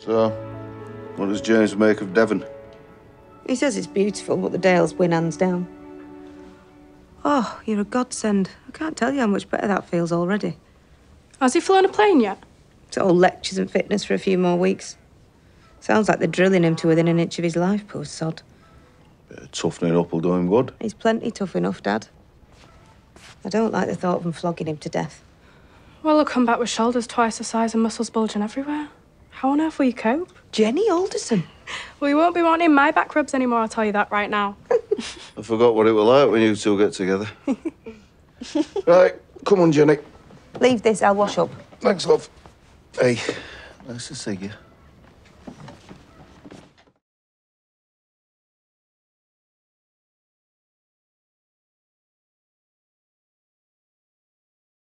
So, what does James make of Devon? He says it's beautiful, but the Dales win hands down. Oh, you're a godsend. I can't tell you how much better that feels already. Has he flown a plane yet? It's all lectures and fitness for a few more weeks. Sounds like they're drilling him to within an inch of his life, poor sod. Bit of toughening up will do him good. He's plenty tough enough, Dad. I don't like the thought of them flogging him to death. Well, he'll come back with shoulders twice the size and muscles bulging everywhere. How on earth will you cope? Jenny Alderson. Well, you won't be wanting my back rubs anymore, I'll tell you that right now. I forgot what it was like when you two get together. right, come on, Jenny. Leave this, I'll wash up. Thanks, love. Hey, nice to see you.